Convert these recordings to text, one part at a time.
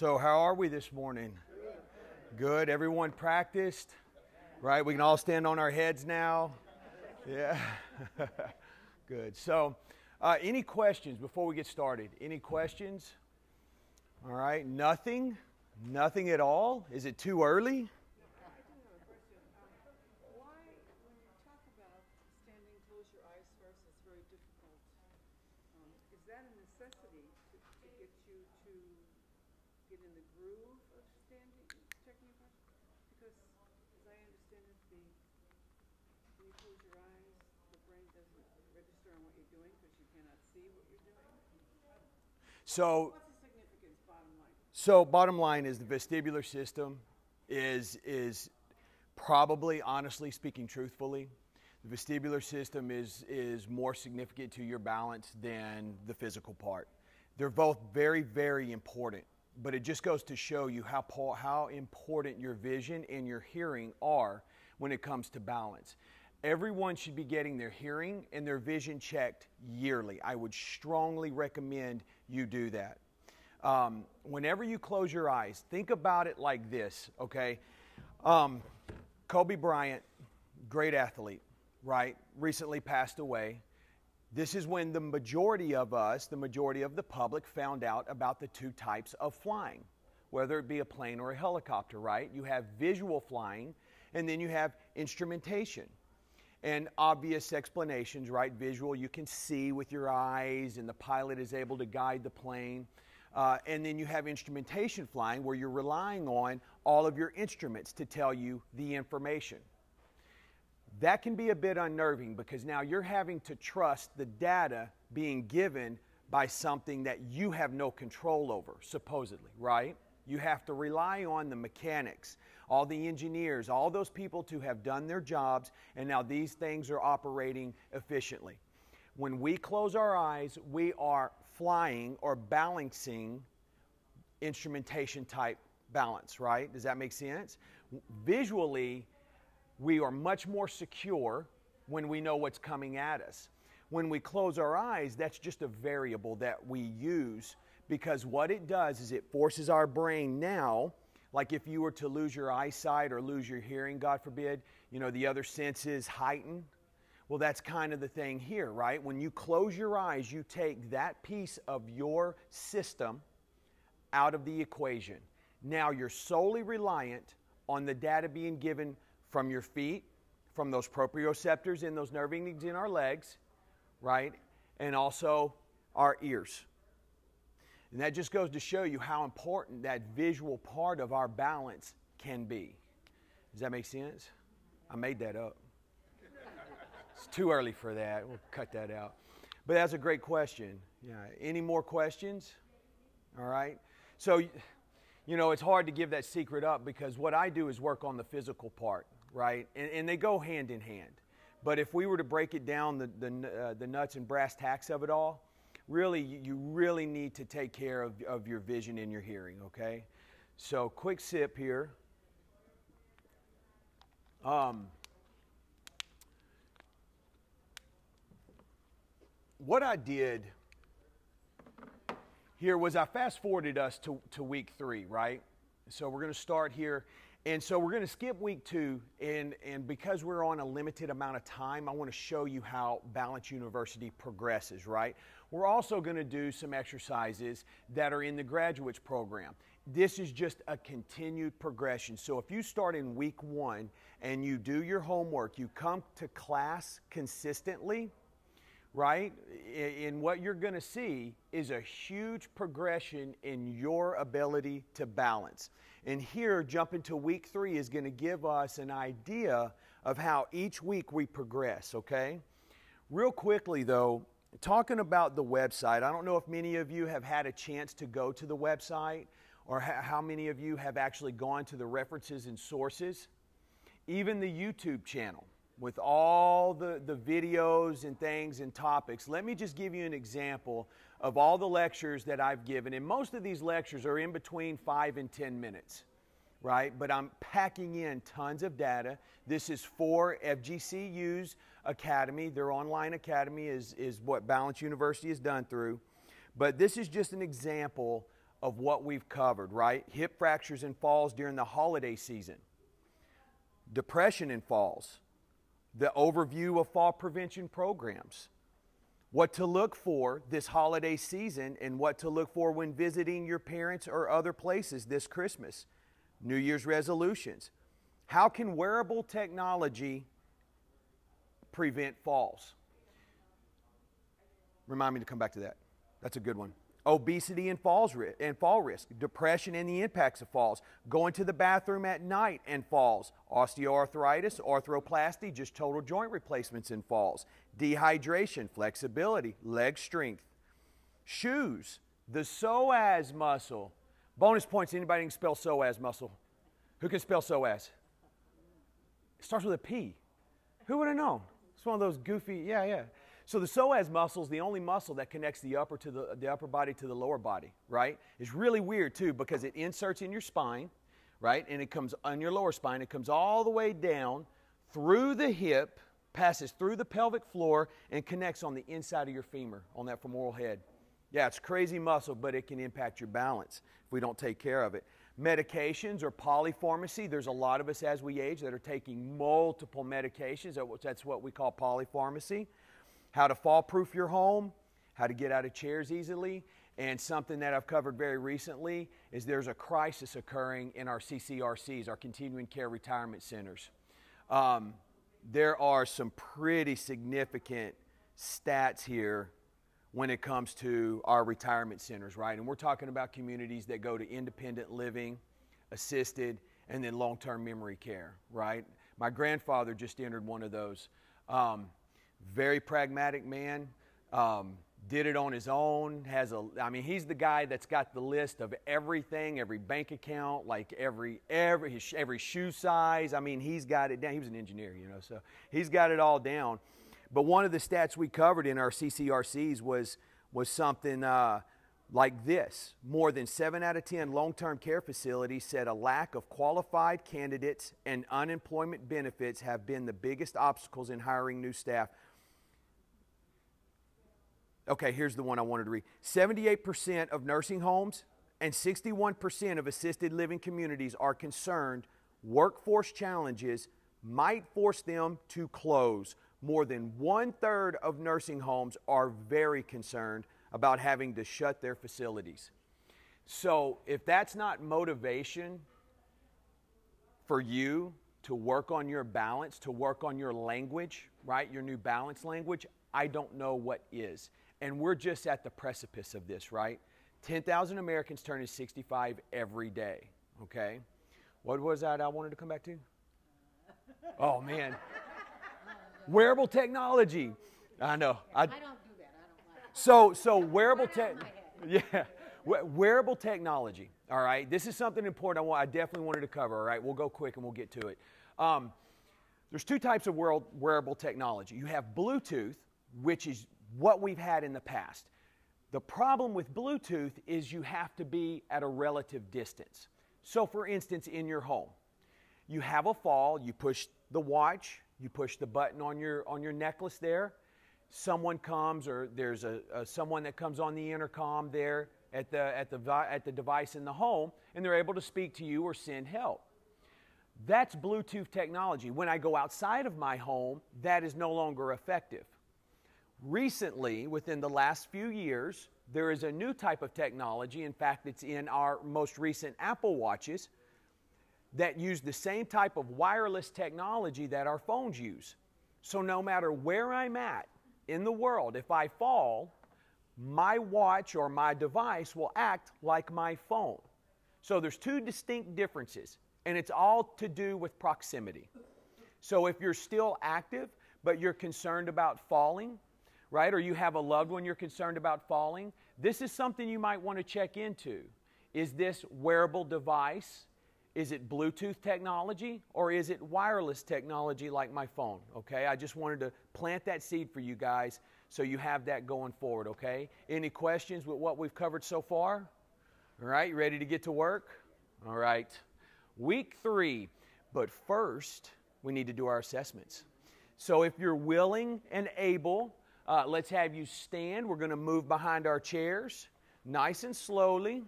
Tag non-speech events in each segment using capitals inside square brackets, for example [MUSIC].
So, how are we this morning? Good. Everyone practiced? Right? We can all stand on our heads now? Yeah. [LAUGHS] Good. So, uh, any questions before we get started? Any questions? All right. Nothing? Nothing at all? Is it too early? So, so bottom line is the vestibular system is is probably, honestly speaking, truthfully, the vestibular system is is more significant to your balance than the physical part. They're both very, very important, but it just goes to show you how how important your vision and your hearing are when it comes to balance. Everyone should be getting their hearing and their vision checked yearly. I would strongly recommend you do that. Um, whenever you close your eyes, think about it like this, okay? Um, Kobe Bryant, great athlete, right? Recently passed away. This is when the majority of us, the majority of the public, found out about the two types of flying, whether it be a plane or a helicopter, right? You have visual flying, and then you have instrumentation and obvious explanations, right? Visual, you can see with your eyes, and the pilot is able to guide the plane. Uh, and then you have instrumentation flying where you're relying on all of your instruments to tell you the information. That can be a bit unnerving because now you're having to trust the data being given by something that you have no control over, supposedly, right? You have to rely on the mechanics all the engineers, all those people to have done their jobs, and now these things are operating efficiently. When we close our eyes, we are flying or balancing instrumentation type balance, right? Does that make sense? Visually, we are much more secure when we know what's coming at us. When we close our eyes, that's just a variable that we use because what it does is it forces our brain now like if you were to lose your eyesight or lose your hearing, God forbid, you know, the other senses heighten. Well, that's kind of the thing here, right? When you close your eyes, you take that piece of your system out of the equation. Now you're solely reliant on the data being given from your feet, from those proprioceptors in those nerve endings in our legs, right? And also our ears. And that just goes to show you how important that visual part of our balance can be. Does that make sense? I made that up. It's too early for that. We'll cut that out. But that's a great question. Yeah. Any more questions? All right. So, you know, it's hard to give that secret up because what I do is work on the physical part, right? And, and they go hand in hand. But if we were to break it down, the, the, uh, the nuts and brass tacks of it all, really, you really need to take care of, of your vision and your hearing, okay? So, quick sip here. Um, what I did here was I fast forwarded us to, to week three, right? So we're going to start here and so we're going to skip week two, and, and because we're on a limited amount of time, I want to show you how Balance University progresses, right? We're also going to do some exercises that are in the graduates program. This is just a continued progression. So if you start in week one and you do your homework, you come to class consistently, right? And what you're going to see is a huge progression in your ability to balance. And here, jumping to week three is going to give us an idea of how each week we progress, okay? Real quickly, though, talking about the website, I don't know if many of you have had a chance to go to the website or how many of you have actually gone to the references and sources, even the YouTube channel with all the, the videos and things and topics. Let me just give you an example of all the lectures that I've given. And most of these lectures are in between five and 10 minutes, right? But I'm packing in tons of data. This is for FGCU's academy. Their online academy is, is what Balance University is done through. But this is just an example of what we've covered, right? Hip fractures and falls during the holiday season, depression and falls, the overview of fall prevention programs, what to look for this holiday season, and what to look for when visiting your parents or other places this Christmas, New Year's resolutions. How can wearable technology prevent falls? Remind me to come back to that. That's a good one obesity and falls and fall risk, depression and the impacts of falls, going to the bathroom at night and falls, osteoarthritis, arthroplasty, just total joint replacements and falls, dehydration, flexibility, leg strength, shoes, the psoas muscle. Bonus points. Anybody can spell psoas muscle? Who can spell psoas? It starts with a P. Who would have known? It's one of those goofy. Yeah, yeah. So the psoas muscle is the only muscle that connects the upper to the, the upper body to the lower body, right? It's really weird too because it inserts in your spine, right? And it comes on your lower spine. It comes all the way down through the hip, passes through the pelvic floor, and connects on the inside of your femur, on that femoral head. Yeah, it's crazy muscle, but it can impact your balance if we don't take care of it. Medications or polypharmacy, there's a lot of us as we age that are taking multiple medications. That's what we call polypharmacy how to fall proof your home, how to get out of chairs easily. And something that I've covered very recently is there's a crisis occurring in our CCRCs, our continuing care retirement centers. Um, there are some pretty significant stats here when it comes to our retirement centers, right? And we're talking about communities that go to independent living, assisted, and then long term memory care, right? My grandfather just entered one of those. Um, very pragmatic man. Um, did it on his own. Has a, I mean, he's the guy that's got the list of everything, every bank account, like every every his, every shoe size. I mean, he's got it down. He was an engineer, you know, so he's got it all down. But one of the stats we covered in our CCRCs was was something uh, like this: more than seven out of ten long-term care facilities said a lack of qualified candidates and unemployment benefits have been the biggest obstacles in hiring new staff Okay, here's the one I wanted to read 78% of nursing homes and 61% of assisted living communities are concerned workforce challenges might force them to close. More than one third of nursing homes are very concerned about having to shut their facilities. So, if that's not motivation for you to work on your balance, to work on your language, right? Your new balance language, I don't know what is. And we're just at the precipice of this, right? 10,000 Americans turning 65 every day, okay? What was that I wanted to come back to? [LAUGHS] Oh, man. wearable technology. I know. I, I don't do that. I don't like So, so wearable tech. [LAUGHS] Yeah. Wearable technology. All right. This is something important I, want, I definitely wanted to cover. All right. We'll go quick and we'll get to it. Um, there's two types of world wearable technology. You have Bluetooth, which is what we've had in the past. The problem with Bluetooth is you have to be at a relative distance. So, for instance, in your home, you have a fall, you push the watch, you push the button on your, on your necklace there. Someone comes, or there's a, a someone that comes on the intercom there at the, at, the, at the device in the home, and they're able to speak to you or send help. That's Bluetooth technology. When I go outside of my home, that is no longer effective. Recently, within the last few years, there is a new type of technology. In fact, it's in our most recent Apple Watches that use the same type of wireless technology that our phones use. So, no matter where I'm at in the world, if I fall, my watch or my device will act like my phone. So, there's two distinct differences, and it's all to do with proximity. So, if you're still active, but you're concerned about falling, right? Or you have a loved one you're concerned about falling, this is something you might want to check into. Is this wearable device? Is it Bluetooth technology or is it wireless technology like my phone? Okay, I just wanted to plant that seed for you guys so you have that going forward, okay? Any questions with what we've covered so far? All right, you ready to get to work? All right. Week three, but first, we need to do our assessments. So if you're willing and able, uh, let's have you stand. We're going to move behind our chairs nice and slowly.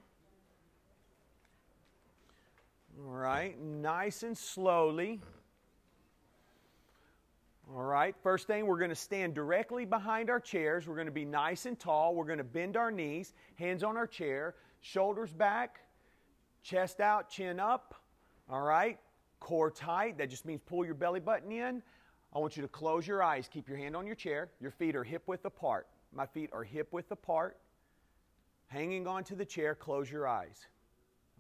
All right, nice and slowly. All right, first thing, we're going to stand directly behind our chairs. We're going to be nice and tall. We're going to bend our knees, hands on our chair, shoulders back, chest out, chin up. All right, core tight. That just means pull your belly button in. I want you to close your eyes. Keep your hand on your chair. Your feet are hip width apart. My feet are hip width apart. Hanging onto the chair, close your eyes.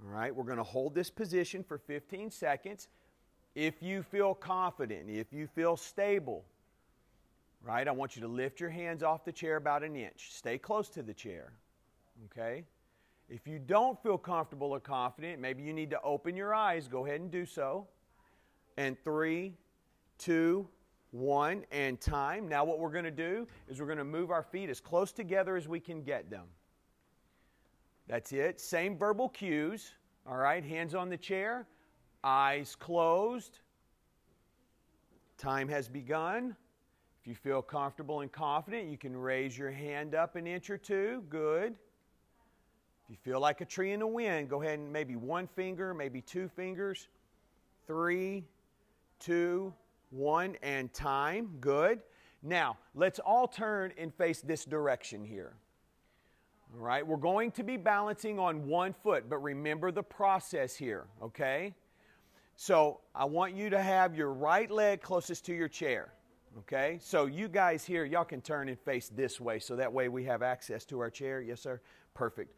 All right, we're going to hold this position for 15 seconds. If you feel confident, if you feel stable, right, I want you to lift your hands off the chair about an inch. Stay close to the chair. Okay? If you don't feel comfortable or confident, maybe you need to open your eyes. Go ahead and do so. And three, two, one, and time. Now, what we're going to do is we're going to move our feet as close together as we can get them. That's it. Same verbal cues. All right, hands on the chair, eyes closed. Time has begun. If you feel comfortable and confident, you can raise your hand up an inch or two. Good. If you feel like a tree in the wind, go ahead and maybe one finger, maybe two fingers. Three, two, one, and time. Good. Now, let's all turn and face this direction here. All right, we're going to be balancing on one foot, but remember the process here, okay? So I want you to have your right leg closest to your chair, okay? So you guys here, y'all can turn and face this way so that way we have access to our chair. Yes, sir? Perfect.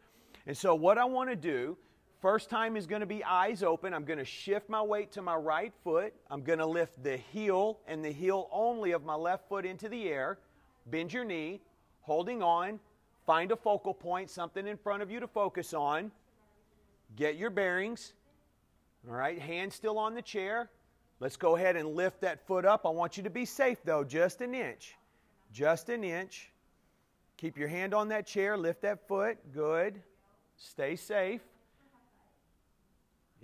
And so what I want to do, first time is going to be eyes open. I'm going to shift my weight to my right foot. I'm going to lift the heel and the heel only of my left foot into the air. Bend your knee, holding on Find a focal point, something in front of you to focus on. Get your bearings. All right, hand still on the chair. Let's go ahead and lift that foot up. I want you to be safe though, just an inch. Just an inch. Keep your hand on that chair, lift that foot. Good. Stay safe.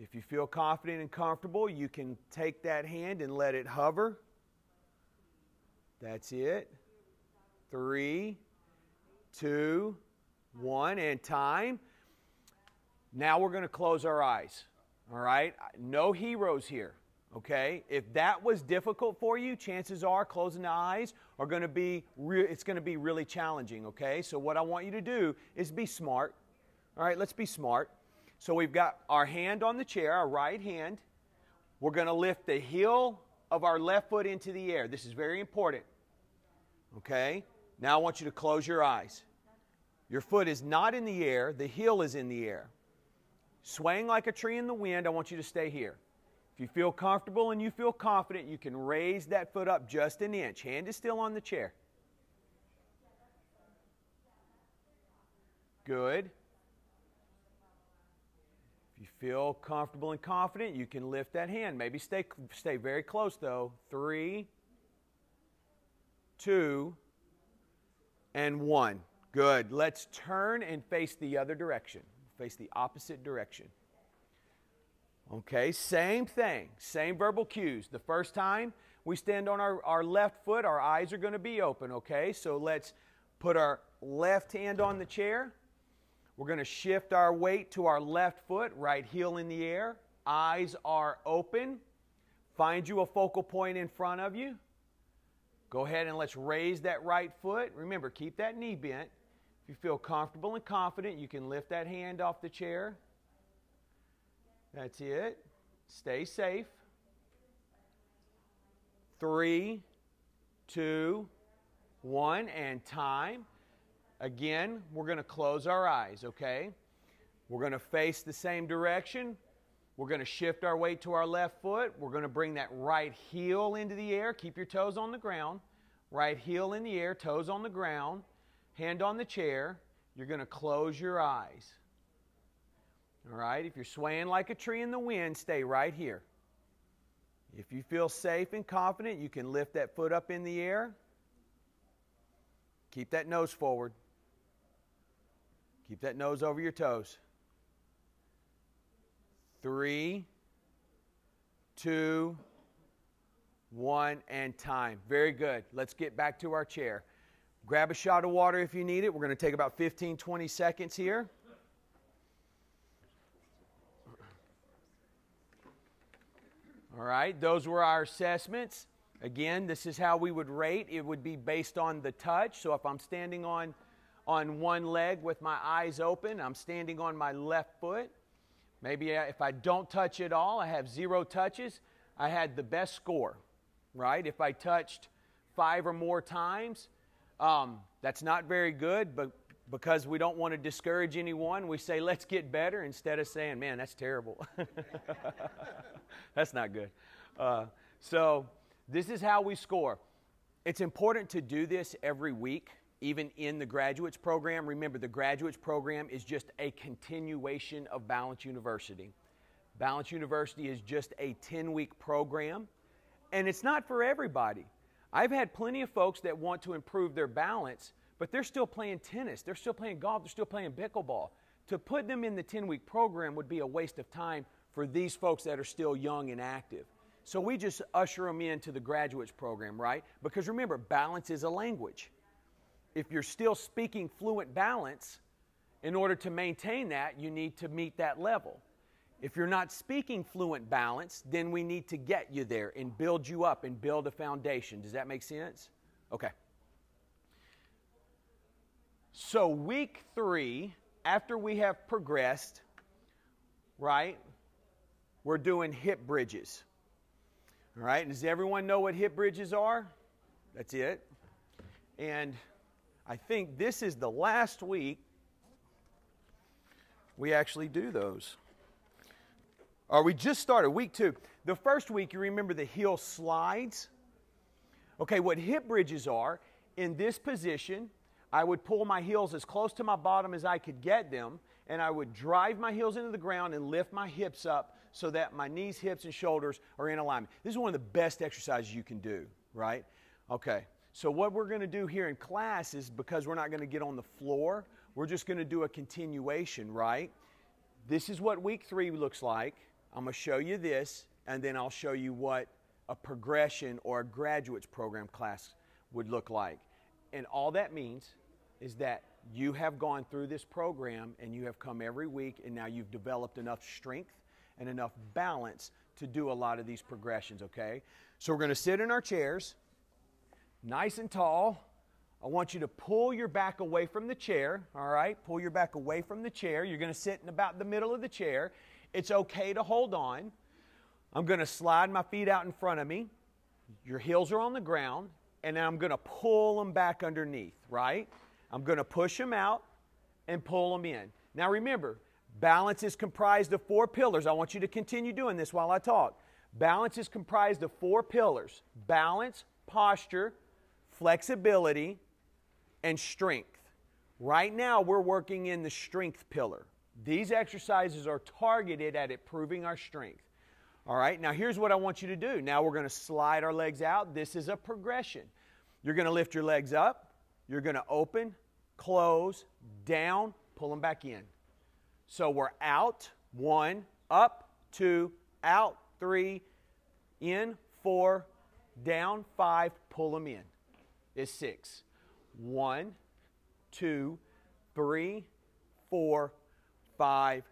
If you feel confident and comfortable, you can take that hand and let it hover. That's it. Three two, one, and time. Now we're going to close our eyes. All right? No heroes here. Okay? If that was difficult for you, chances are closing the eyes are going to be it's going to be really challenging, okay? So what I want you to do is be smart. All right, let's be smart. So we've got our hand on the chair, our right hand. We're going to lift the heel of our left foot into the air. This is very important. Okay? Now I want you to close your eyes. Your foot is not in the air, the heel is in the air. Swaying like a tree in the wind, I want you to stay here. If you feel comfortable and you feel confident, you can raise that foot up just an inch. Hand is still on the chair. Good. Feel comfortable and confident, you can lift that hand. Maybe stay, stay very close though. Three, two, and one. Good. Let's turn and face the other direction, face the opposite direction. Okay, same thing, same verbal cues. The first time we stand on our, our left foot, our eyes are going to be open, okay? So let's put our left hand on the chair. We're going to shift our weight to our left foot, right heel in the air. Eyes are open. Find you a focal point in front of you. Go ahead and let's raise that right foot. Remember, keep that knee bent. If you feel comfortable and confident, you can lift that hand off the chair. That's it. Stay safe. Three, two, one, and time. Again, we're going to close our eyes, okay? We're going to face the same direction. We're going to shift our weight to our left foot. We're going to bring that right heel into the air. Keep your toes on the ground. Right heel in the air, toes on the ground, hand on the chair. You're going to close your eyes. All right? If you're swaying like a tree in the wind, stay right here. If you feel safe and confident, you can lift that foot up in the air. Keep that nose forward. Keep that nose over your toes three, two, one, and time. Very good. Let's get back to our chair. Grab a shot of water if you need it. We're going to take about 15, 20 seconds here. All right, those were our assessments. Again, this is how we would rate. It would be based on the touch. So if I'm standing on, on one leg with my eyes open, I'm standing on my left foot. Maybe if I don't touch at all, I have zero touches, I had the best score, right? If I touched five or more times, um, that's not very good, but because we don't want to discourage anyone, we say, let's get better instead of saying, man, that's terrible. [LAUGHS] that's not good. Uh, so, this is how we score. It's important to do this every week, even in the graduates program. Remember, the graduates program is just a continuation of Balance University. Balance University is just a 10 week program, and it's not for everybody. I've had plenty of folks that want to improve their balance, but they're still playing tennis, they're still playing golf, they're still playing pickleball. To put them in the 10 week program would be a waste of time for these folks that are still young and active. So we just usher them into the graduates program, right? Because remember, balance is a language. If you're still speaking fluent balance, in order to maintain that, you need to meet that level. If you're not speaking fluent balance, then we need to get you there and build you up and build a foundation. Does that make sense? Okay. So, week three, after we have progressed, right, we're doing hip bridges. All right, does everyone know what hip bridges are? That's it. And I think this is the last week we actually do those. Or we just started, week two. The first week, you remember the heel slides? Okay, what hip bridges are, in this position, I would pull my heels as close to my bottom as I could get them, and I would drive my heels into the ground and lift my hips up so that my knees, hips, and shoulders are in alignment. This is one of the best exercises you can do, right? Okay, so what we're going to do here in class is because we're not going to get on the floor, we're just going to do a continuation, right? This is what week three looks like. I'm going to show you this, and then I'll show you what a progression or a graduates program class would look like. And all that means is that you have gone through this program and you have come every week, and now you've developed enough strength and enough balance to do a lot of these progressions, okay? So we're going to sit in our chairs, nice and tall. I want you to pull your back away from the chair, all right? Pull your back away from the chair. You're going to sit in about the middle of the chair. It's okay to hold on. I'm going to slide my feet out in front of me. Your heels are on the ground, and I'm going to pull them back underneath, right? I'm going to push them out and pull them in. Now remember, Balance is comprised of four pillars. I want you to continue doing this while I talk. Balance is comprised of four pillars balance, posture, flexibility, and strength. Right now, we're working in the strength pillar. These exercises are targeted at improving our strength. All right, now here's what I want you to do. Now we're going to slide our legs out. This is a progression. You're going to lift your legs up, you're going to open, close, down, pull them back in. So we're out, one, up, two, out, three, in, four, down, five, pull them in. Is six. One, two, three, four, five,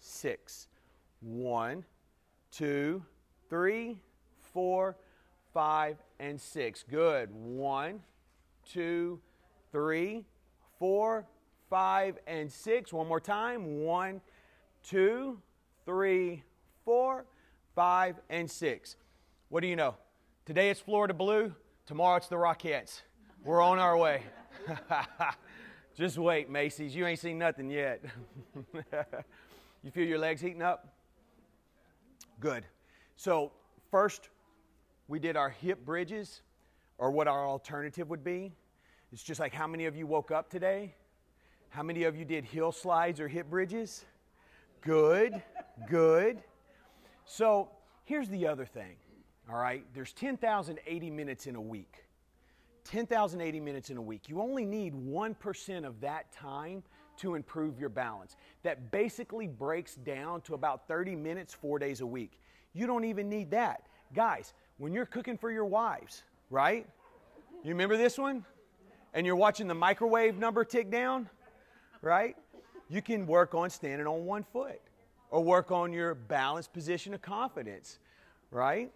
six. One, two, three, four, five, and six. Good. One, two, three, four, five, and six. One more time. One, two, three, four, five, and six. What do you know? Today it's Florida Blue. Tomorrow it's the Rockettes. We're on our way. [LAUGHS] Just wait, Macy's. You ain't seen nothing yet. [LAUGHS] you feel your legs heating up? Good. So, first, we did our hip bridges, or what our alternative would be. It's just like how many of you woke up today? How many of you did hill slides or hip bridges? Good, good. So here's the other thing, all right? There's 10,080 minutes in a week. 10,080 minutes in a week. You only need 1% of that time to improve your balance. That basically breaks down to about 30 minutes, four days a week. You don't even need that. Guys, when you're cooking for your wives, right? You remember this one? And you're watching the microwave number tick down? right? You can work on standing on one foot or work on your balanced position of confidence, right?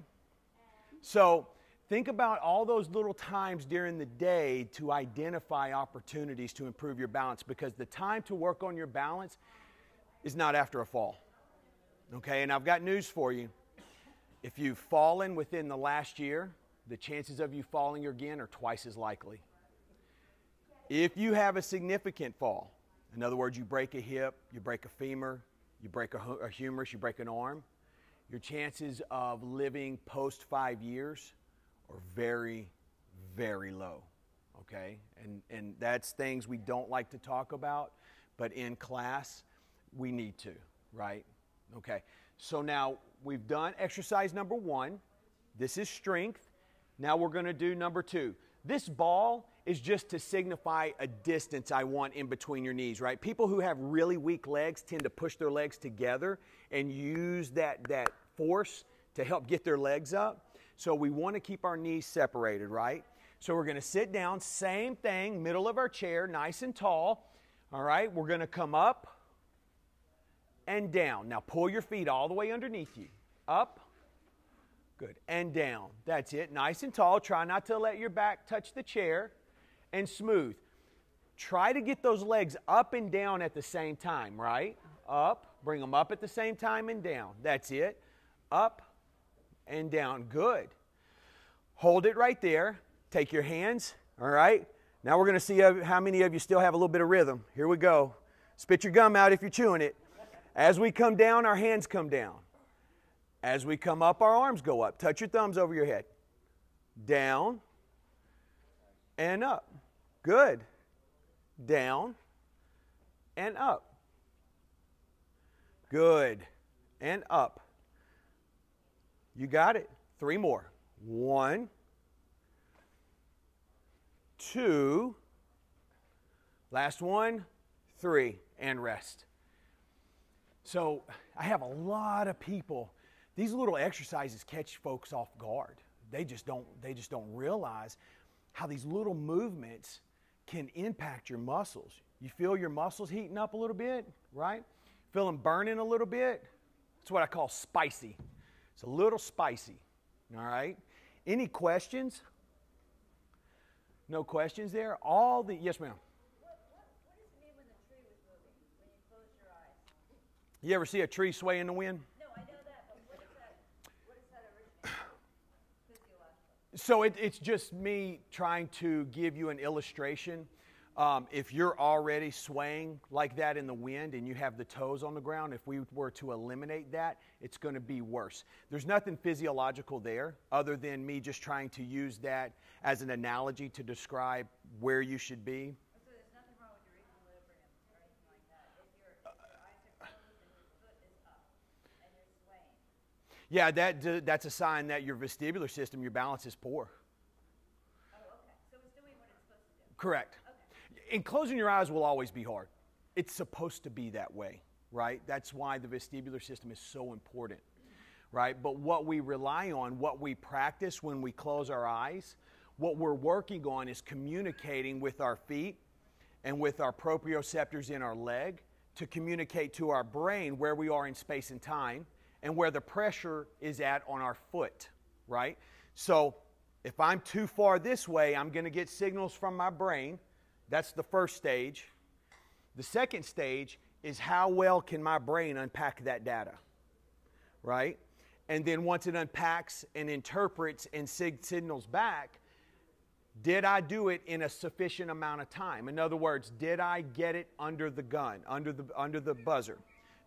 So think about all those little times during the day to identify opportunities to improve your balance because the time to work on your balance is not after a fall. Okay, and I've got news for you. If you've fallen within the last year, the chances of you falling again are twice as likely. If you have a significant fall, in other words, you break a hip, you break a femur, you break a, a humerus, you break an arm, your chances of living post five years are very, very low. Okay? And, and that's things we don't like to talk about, but in class, we need to, right? Okay. So now we've done exercise number one. This is strength. Now we're going to do number two. This ball is just to signify a distance I want in between your knees, right? People who have really weak legs tend to push their legs together and use that, that force to help get their legs up. So we want to keep our knees separated, right? So we're going to sit down, same thing, middle of our chair, nice and tall. All right, we're going to come up and down. Now pull your feet all the way underneath you. Up, good, and down. That's it, nice and tall. Try not to let your back touch the chair and smooth. Try to get those legs up and down at the same time, right? Up, bring them up at the same time and down. That's it. Up and down. Good. Hold it right there. Take your hands, all right? Now we're going to see how many of you still have a little bit of rhythm. Here we go. Spit your gum out if you're chewing it. As we come down, our hands come down. As we come up, our arms go up. Touch your thumbs over your head. Down and up. Good. Down and up. Good. And up. You got it. Three more. One, two, last one, three, and rest. So I have a lot of people. These little exercises catch folks off guard. They just don't. They just don't realize how these little movements can impact your muscles. You feel your muscles heating up a little bit, right? Feel them burning a little bit. It's what I call spicy. It's a little spicy. All right. Any questions? No questions there. All the yes, ma'am. You ever see a tree sway in the wind? No, I know that, but what is that, what is that originally? [CLEARS THROAT] So it, it's just me trying to give you an illustration. Um, if you're already swaying like that in the wind and you have the toes on the ground, if we were to eliminate that, it's going to be worse. There's nothing physiological there other than me just trying to use that as an analogy to describe where you should be. So there's nothing wrong with your equilibrium or anything like that. If your, if your eyes are closed and your foot is up and you're swaying. Yeah, that, that's a sign that your vestibular system, your balance is poor. Oh, okay. So it's doing what it's supposed to do. Correct. And closing your eyes will always be hard. It's supposed to be that way, right? That's why the vestibular system is so important, right? But what we rely on, what we practice when we close our eyes, what we're working on is communicating with our feet and with our proprioceptors in our leg to communicate to our brain where we are in space and time and where the pressure is at on our foot, right? So if I'm too far this way, I'm going to get signals from my brain. That's the first stage. The second stage is how well can my brain unpack that data, right? And then once it unpacks and interprets and sig- signals back, did I do it in a sufficient amount of time? In other words, did I get it under the gun, under the, under the buzzer?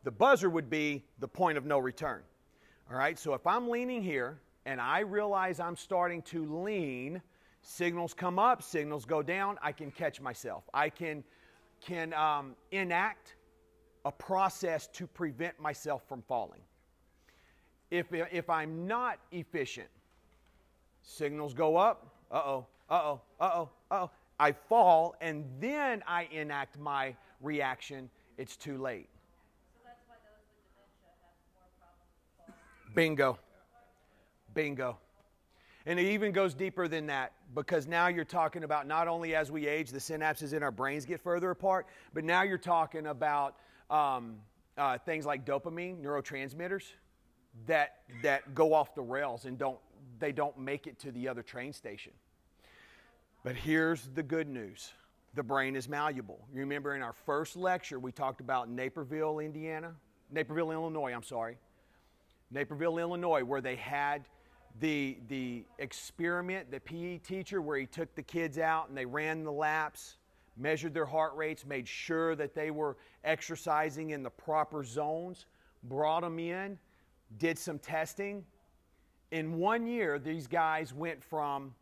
The buzzer would be the point of no return. All right, so if I'm leaning here and I realize I'm starting to lean, signals come up, signals go down, I can catch myself. I can, can um, enact a process to prevent myself from falling. If, if I'm not efficient, signals go up, uh oh, uh oh, uh oh, uh oh. I fall and then I enact my reaction. It's too late. Bingo. Bingo. And it even goes deeper than that because now you're talking about not only as we age, the synapses in our brains get further apart, but now you're talking about um, uh, things like dopamine, neurotransmitters, that that go off the rails and don't they don't make it to the other train station. But here's the good news. The brain is malleable. You remember in our first lecture we talked about Naperville, Indiana, Naperville, Illinois, I'm sorry. Naperville, Illinois, where they had the, the experiment, the PE teacher, where he took the kids out and they ran the laps, measured their heart rates, made sure that they were exercising in the proper zones, brought them in, did some testing. In one year, these guys went from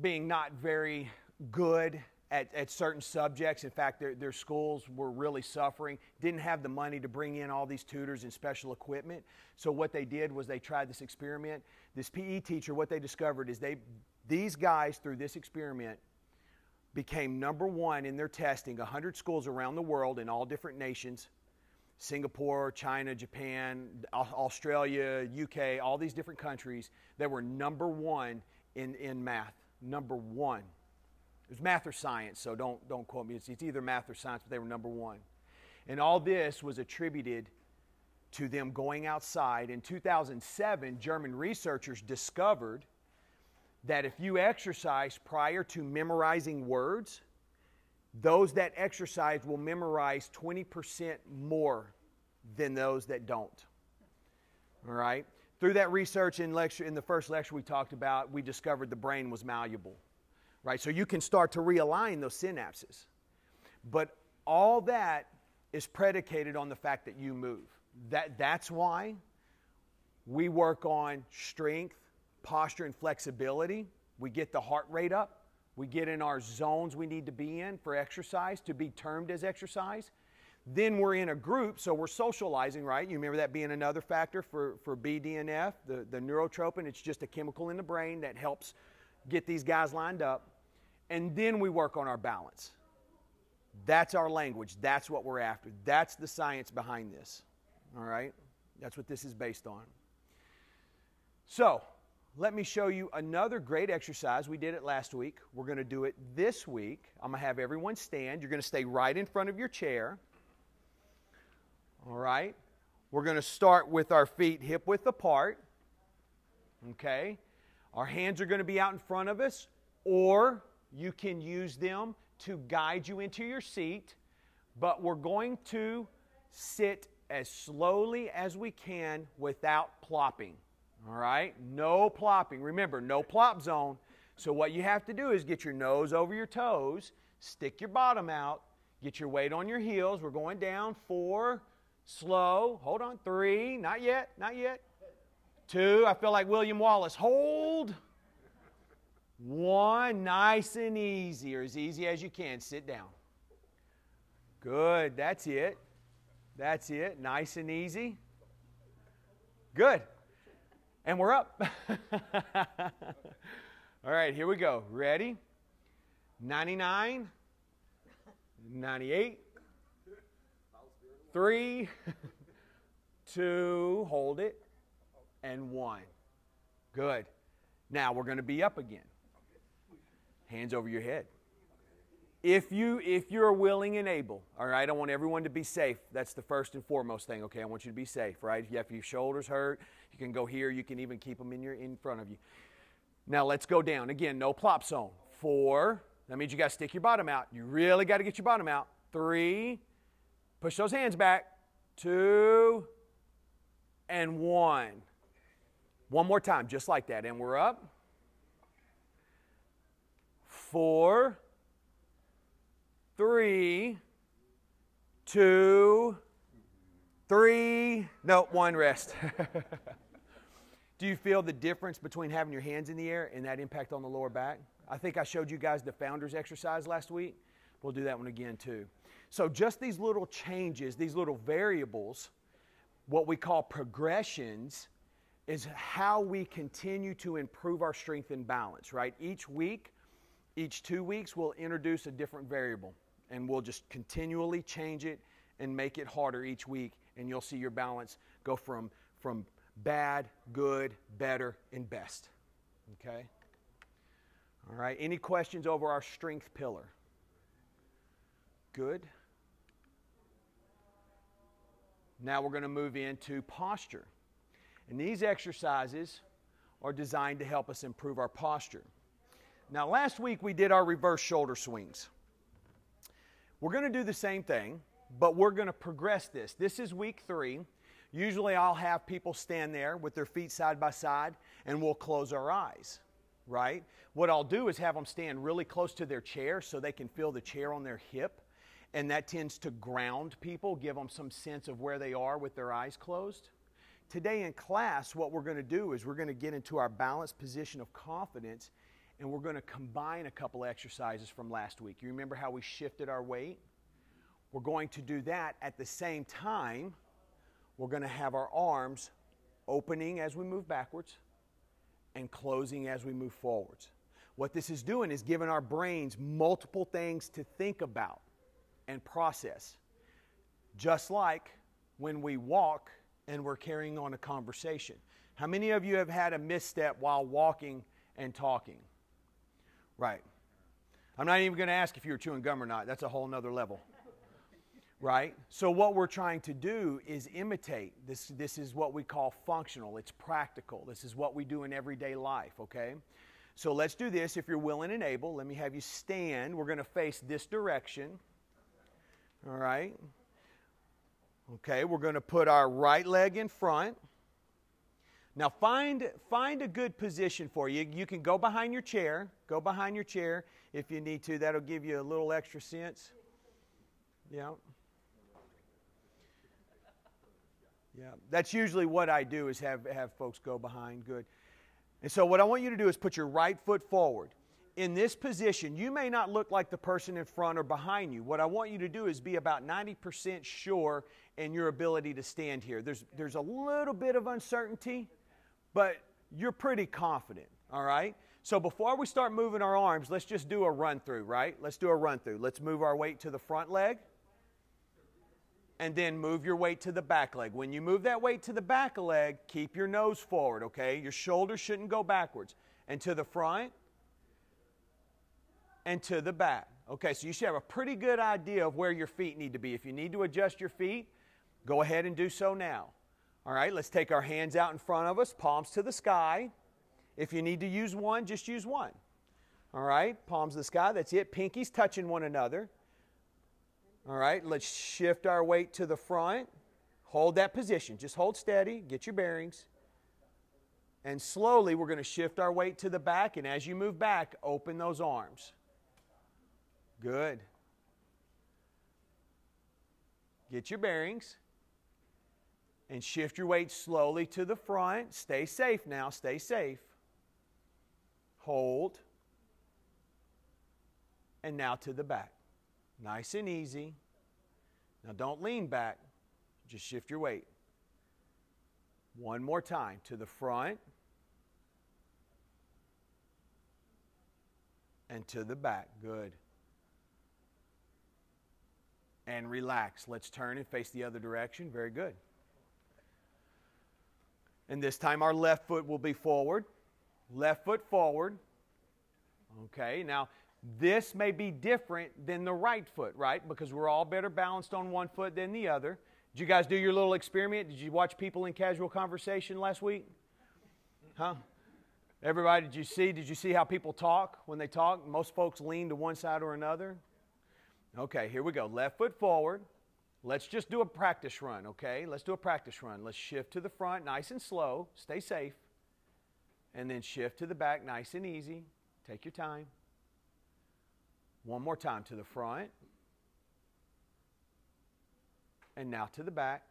being not very good at, at certain subjects. In fact, their, their schools were really suffering, didn't have the money to bring in all these tutors and special equipment. So, what they did was they tried this experiment. This PE teacher, what they discovered is they, these guys, through this experiment, became number one in their testing 100 schools around the world in all different nations Singapore, China, Japan, Australia, UK, all these different countries that were number one in, in math. Number one. It was math or science, so don't, don't quote me. It's, it's either math or science, but they were number one. And all this was attributed to them going outside. In 2007, German researchers discovered that if you exercise prior to memorizing words, those that exercise will memorize 20% more than those that don't. All right? Through that research in lecture in the first lecture we talked about, we discovered the brain was malleable right? So you can start to realign those synapses. But all that is predicated on the fact that you move. That, that's why we work on strength, posture, and flexibility. We get the heart rate up. We get in our zones we need to be in for exercise to be termed as exercise. Then we're in a group, so we're socializing, right? You remember that being another factor for, for BDNF, the, the neurotrophin. It's just a chemical in the brain that helps get these guys lined up and then we work on our balance. That's our language. That's what we're after. That's the science behind this. All right? That's what this is based on. So, let me show you another great exercise. We did it last week. We're going to do it this week. I'm going to have everyone stand. You're going to stay right in front of your chair. All right? We're going to start with our feet hip width apart. Okay? Our hands are going to be out in front of us, or you can use them to guide you into your seat, but we're going to sit as slowly as we can without plopping. All right? No plopping. Remember, no plop zone. So, what you have to do is get your nose over your toes, stick your bottom out, get your weight on your heels. We're going down. Four, slow. Hold on. Three, not yet, not yet. Two, I feel like William Wallace. Hold. One, nice and easy, or as easy as you can. Sit down. Good. That's it. That's it. Nice and easy. Good. And we're up. [LAUGHS] All right, here we go. Ready? 99, 98, 3, [LAUGHS] 2, hold it, and 1. Good. Now we're going to be up again hands over your head. If you if you're willing and able, all right, I don't want everyone to be safe. That's the first and foremost thing, okay? I want you to be safe, right? If you have your shoulders hurt, you can go here, you can even keep them in your in front of you. Now let's go down. Again, no plop zone. Four. That means you got to stick your bottom out. You really got to get your bottom out. Three. Push those hands back. Two. And one. One more time, just like that. And we're up four, three, two, three. No, one rest. [LAUGHS] Do you feel the difference between having your hands in the air and that impact on the lower back? I think I showed you guys the founders exercise last week. We'll do that one again too. So, just these little changes, these little variables, what we call progressions, is how we continue to improve our strength and balance, right? Each week, each two weeks, we'll introduce a different variable and we'll just continually change it and make it harder each week. And you'll see your balance go from, from bad, good, better, and best. Okay? All right. Any questions over our strength pillar? Good. Now we're going to move into posture. And these exercises are designed to help us improve our posture. Now, last week we did our reverse shoulder swings. We're going to do the same thing, but we're going to progress this. This is week three. Usually I'll have people stand there with their feet side by side and we'll close our eyes, right? What I'll do is have them stand really close to their chair so they can feel the chair on their hip. And that tends to ground people, give them some sense of where they are with their eyes closed. Today in class, what we're going to do is we're going to get into our balanced position of confidence and we're going to combine a couple exercises from last week. You remember how we shifted our weight? We're going to do that at the same time. We're going to have our arms opening as we move backwards and closing as we move forwards. What this is doing is giving our brains multiple things to think about and process. Just like when we walk and we're carrying on a conversation. How many of you have had a misstep while walking and talking? Right. I'm not even going to ask if you were chewing gum or not. That's a whole nother level. Right? So, what we're trying to do is imitate. This, this is what we call functional, it's practical. This is what we do in everyday life, okay? So, let's do this. If you're willing and able, let me have you stand. We're going to face this direction. All right? Okay, we're going to put our right leg in front. Now find find a good position for you. You can go behind your chair. Go behind your chair if you need to. That'll give you a little extra sense. Yeah. Yeah. That's usually what I do is have have folks go behind. Good. And so what I want you to do is put your right foot forward. In this position, you may not look like the person in front or behind you. What I want you to do is be about 90% sure in your ability to stand here. There's, there's a little bit of uncertainty, but you're pretty confident, all right? So before we start moving our arms, let's just do a run through, right? Let's do a run through. Let's move our weight to the front leg and then move your weight to the back leg. When you move that weight to the back leg, keep your nose forward, okay? Your shoulders shouldn't go backwards. And to the front and to the back. Okay, so you should have a pretty good idea of where your feet need to be. If you need to adjust your feet, go ahead and do so now. All right, let's take our hands out in front of us, palms to the sky. If you need to use one, just use one. All right, palms to the sky, that's it. Pinkies touching one another. All right, let's shift our weight to the front. Hold that position. Just hold steady, get your bearings. And slowly, we're going to shift our weight to the back. And as you move back, open those arms. Good. Get your bearings and shift your weight slowly to the front. Stay safe now, stay safe. Hold. And now to the back. Nice and easy. Now don't lean back, just shift your weight. One more time to the front and to the back. Good. And relax. Let's turn and face the other direction. Very good. And this time our left foot will be forward. Left foot forward. Okay, now this may be different than the right foot, right? Because we're all better balanced on one foot than the other. Did you guys do your little experiment? Did you watch people in casual conversation last week? Huh? Everybody, did you see? Did you see how people talk when they talk? Most folks lean to one side or another. Okay, here we go. Left foot forward. Let's just do a practice run, okay? Let's do a practice run. Let's shift to the front nice and slow. Stay safe. And then shift to the back nice and easy. Take your time. One more time to the front. And now to the back.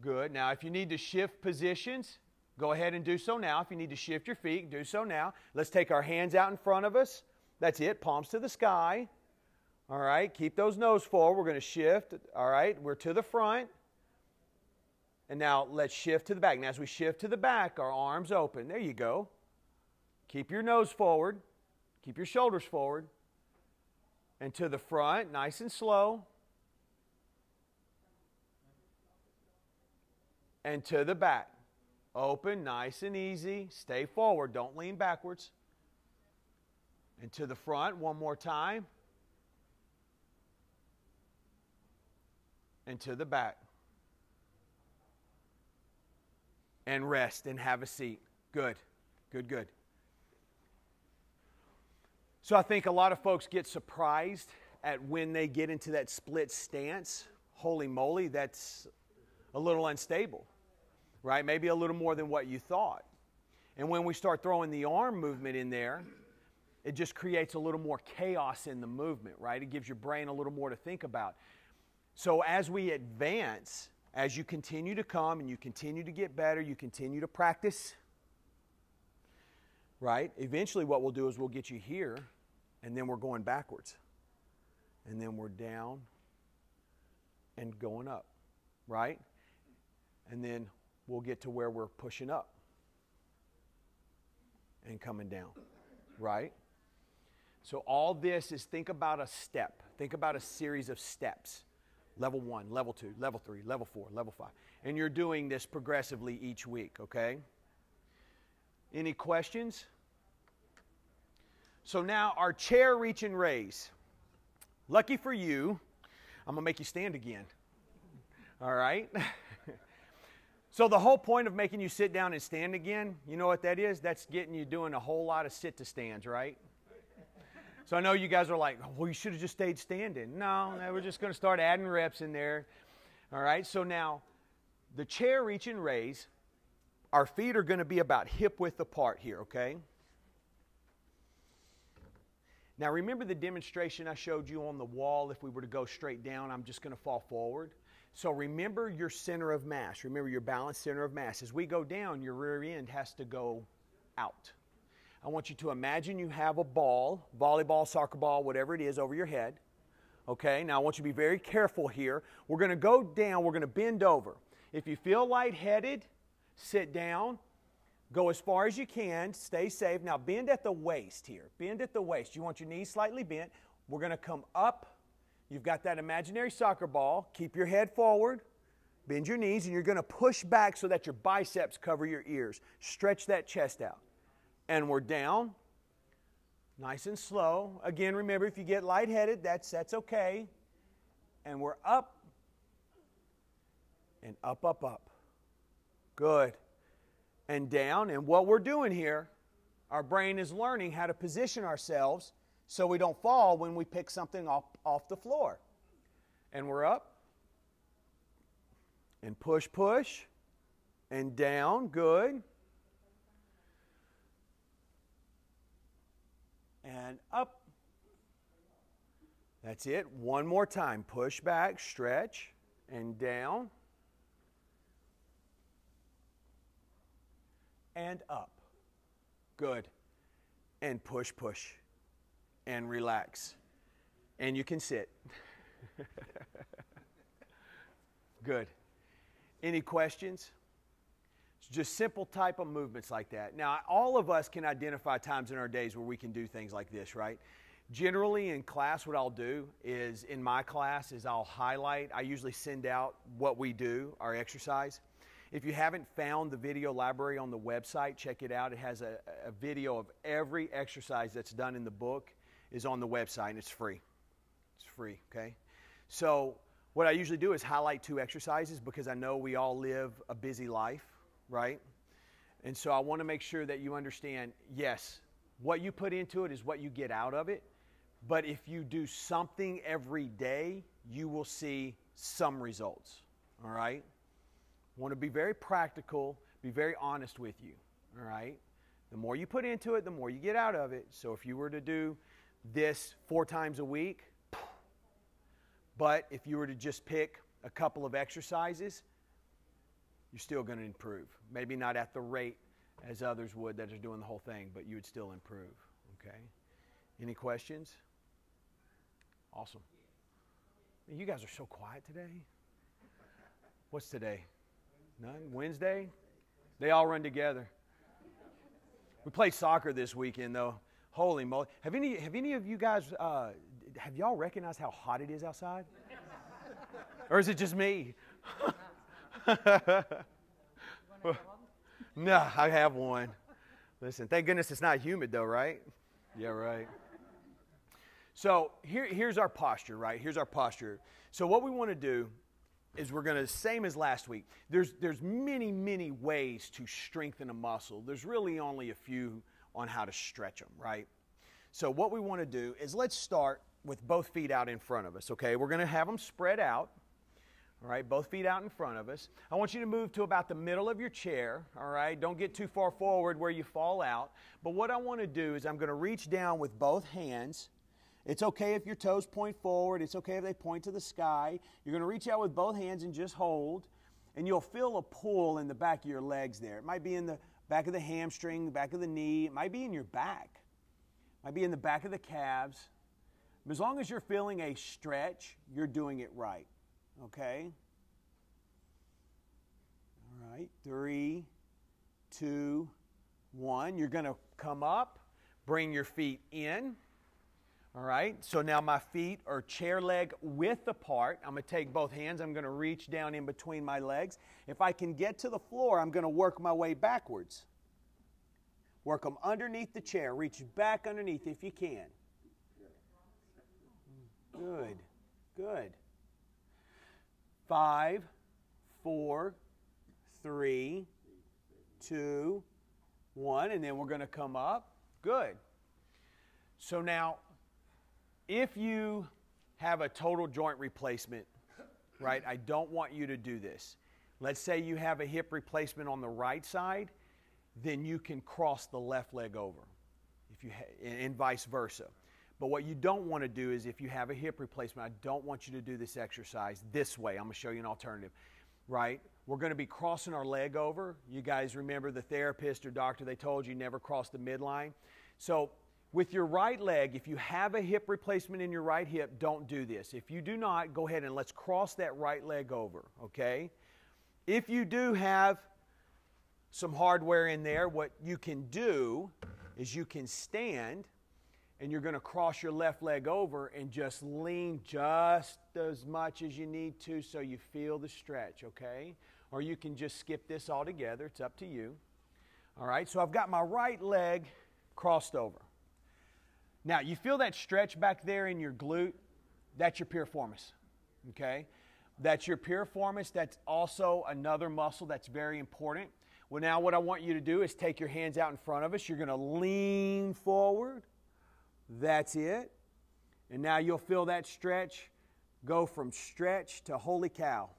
Good. Now, if you need to shift positions, go ahead and do so now. If you need to shift your feet, do so now. Let's take our hands out in front of us. That's it. Palms to the sky. All right, keep those nose forward. We're going to shift. All right, we're to the front. And now let's shift to the back. Now, as we shift to the back, our arms open. There you go. Keep your nose forward. Keep your shoulders forward. And to the front, nice and slow. And to the back. Open, nice and easy. Stay forward. Don't lean backwards. And to the front, one more time. And to the back. and rest and have a seat. Good, good, good. So I think a lot of folks get surprised at when they get into that split stance. Holy moly, that's a little unstable, right? Maybe a little more than what you thought. And when we start throwing the arm movement in there, it just creates a little more chaos in the movement, right? It gives your brain a little more to think about. So as we advance, as you continue to come and you continue to get better, you continue to practice, right? Eventually, what we'll do is we'll get you here, and then we're going backwards. And then we're down and going up, right? And then we'll get to where we're pushing up and coming down, right? So, all this is think about a step, think about a series of steps level one, level two, level three, level four, level five. And you're doing this progressively each week, okay? Any questions? So now our chair reach and raise. Lucky for you, I'm to make you stand again. All right? [LAUGHS] so the whole point of making you sit down and stand again, you know what that is? That's getting you doing a whole lot of sit to stands, right? So I know you guys are like, well, you should have just stayed standing. No, we're just going to start adding reps in there. All right, so now the chair reach and raise, our feet are going to be about hip width apart here, okay? Now remember the demonstration I showed you on the wall? If we were to go straight down, I'm just going to fall forward. So remember your center of mass. Remember your balanced center of mass. As we go down, your rear end has to go out. I want you to imagine you have a ball, volleyball, soccer ball, whatever it is, over your head. Okay, now I want you to be very careful here. We're going to go down, we're going to bend over. If you feel lightheaded, sit down, go as far as you can, stay safe. Now bend at the waist here. Bend at the waist. You want your knees slightly bent. We're going to come up. You've got that imaginary soccer ball. Keep your head forward. Bend your knees, and you're going to push back so that your biceps cover your ears. Stretch that chest out and we're down, nice and slow. Again, remember if you get lightheaded, that's, that's okay. And we're up and up, up, up. Good. And down. And what we're doing here, our brain is learning how to position ourselves so we don't fall when we pick something off, off the floor. And we're up and push, push and down. Good. And up. That's it. One more time. Push back, stretch, and down. And up. Good. And push, push. And relax. And you can sit. [LAUGHS] Good. Any questions? Just simple type of movements like that. Now, all of us can identify times in our days where we can do things like this, right? Generally in class, what I'll do is in my class is I'll highlight. I usually send out what we do, our exercise. If you haven't found the video library on the website, check it out. It has a, a video of every exercise that's done in the book is on the website and it's free. It's free, okay? So what I usually do is highlight two exercises because I know we all live a busy life right? And so I want to make sure that you understand yes, what you put into it is what you get out of it. But if you do something every day, you will see some results. All right? Want to be very practical, be very honest with you. All right? The more you put into it, the more you get out of it. So if you were to do this four times a week, but if you were to just pick a couple of exercises, you're still going to improve. Maybe not at the rate as others would that are doing the whole thing, but you would still improve. Okay? Any questions? Awesome. You guys are so quiet today. What's today? None? Wednesday? They all run together. We played soccer this weekend, though. Holy moly! Have any have any of you guys uh, have y'all recognized how hot it is outside? or is it just me? [LAUGHS] [LAUGHS] no, I have one. Listen, thank goodness it's not humid though, right? Yeah, right. So here, here's our posture, right? Here's our posture. So what we want to do is we're going to same as last week. There's there's many many ways to strengthen a muscle. There's really only a few on how to stretch them, right? So what we want to do is let's start with both feet out in front of us, okay? We're going to have them spread out. All right, both feet out in front of us. I want you to move to about the middle of your chair, all right? Don't get too far forward where you fall out. But what I want to do is I'm going to reach down with both hands. It's okay if your toes point forward, it's okay if they point to the sky. You're going to reach out with both hands and just hold, and you'll feel a pull in the back of your legs there. It might be in the back of the hamstring, the back of the knee, it might be in your back, it might be in the back of the calves. But as long as you're feeling a stretch, you're doing it right. Okay? All right, three, two, one. You're going to come up, bring your feet in. All right, so now my feet are chair leg width apart. I'm going to take both hands, I'm going to reach down in between my legs. If I can get to the floor, I'm going to work my way backwards. Work them underneath the chair. Reach back underneath if you can. Good, good. Five, four, three, two, one, and then we're going to come up. Good. So now, if you have a total joint replacement, right, I don't want you to do this. Let's say you have a hip replacement on the right side, then you can cross the left leg over, if you and vice versa. But what you don't want to do is if you have a hip replacement, I don't want you to do this exercise this way. I'm going to show you an alternative, right? We're going to be crossing our leg over. You guys remember the therapist or doctor, they told you never cross the midline. So, with your right leg, if you have a hip replacement in your right hip, don't do this. If you do not, go ahead and let's cross that right leg over, okay? If you do have some hardware in there, what you can do is you can stand and you're going to cross your left leg over and just lean just as much as you need to so you feel the stretch, okay? Or you can just skip this altogether. It's up to you. All right, so I've got my right leg crossed over. Now, you feel that stretch back there in your glute? That's your piriformis, okay? That's your piriformis. That's also another muscle that's very important. Well, now what I want you to do is take your hands out in front of us. You're going to lean forward that's it. And now you'll feel that stretch go from stretch to holy cow.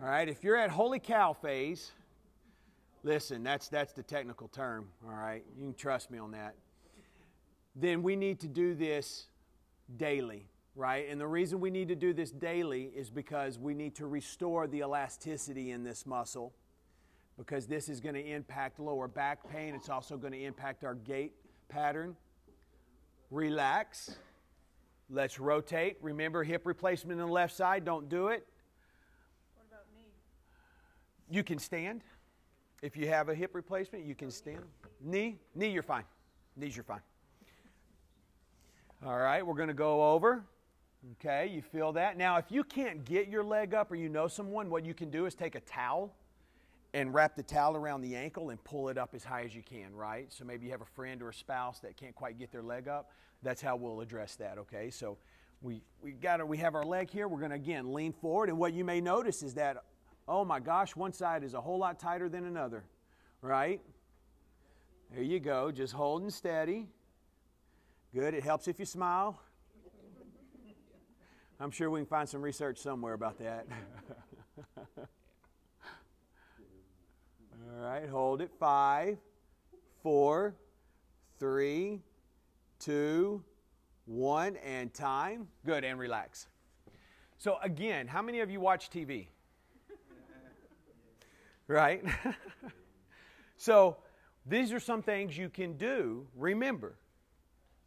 All right, if you're at holy cow phase, listen, that's that's the technical term, all right? You can trust me on that. Then we need to do this daily, right? And the reason we need to do this daily is because we need to restore the elasticity in this muscle because this is going to impact lower back pain. It's also going to impact our gait pattern relax. Let's rotate. Remember, hip replacement on the left side, don't do it. What about knee? You can stand. If you have a hip replacement, you can stand. Knee, knee, you're fine. Knees, you're fine. All right, we're going to go over. Okay, you feel that? Now, if you can't get your leg up or you know someone, what you can do is take a towel and wrap the towel around the ankle and pull it up as high as you can, right? So maybe you have a friend or a spouse that can't quite get their leg up. That's how we'll address that, okay? So we we got we have our leg here. We're going to again lean forward and what you may notice is that oh my gosh, one side is a whole lot tighter than another, right? There you go, just holding steady. Good. It helps if you smile. I'm sure we can find some research somewhere about that. [LAUGHS] All right, hold it. Five, four, three, two, one, and time. Good, and relax. So, again, how many of you watch TV? [LAUGHS] right? [LAUGHS] so, these are some things you can do, remember,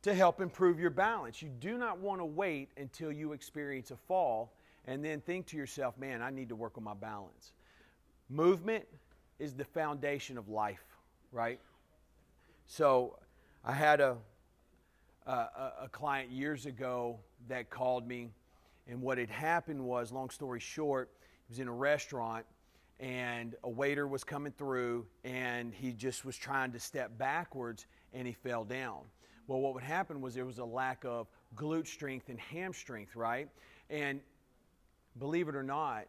to help improve your balance. You do not want to wait until you experience a fall and then think to yourself, man, I need to work on my balance. Movement is the foundation of life, right? So I had a, a, a client years ago that called me, and what had happened was, long story short, he was in a restaurant and a waiter was coming through and he just was trying to step backwards and he fell down. Well, what would happen was there was a lack of glute strength and ham strength, right? And believe it or not,